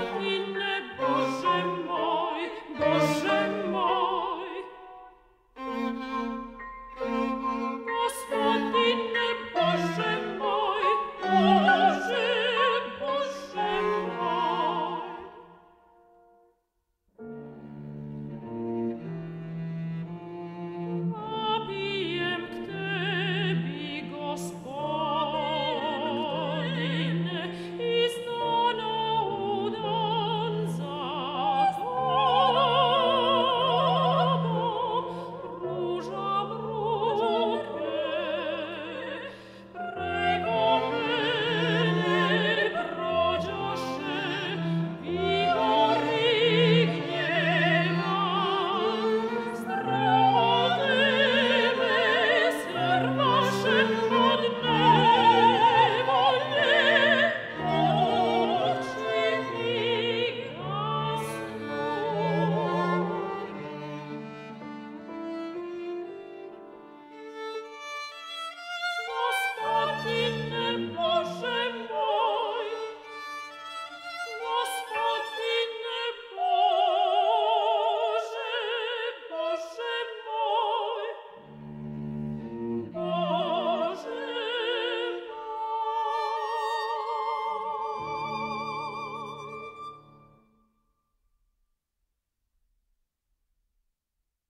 Amen.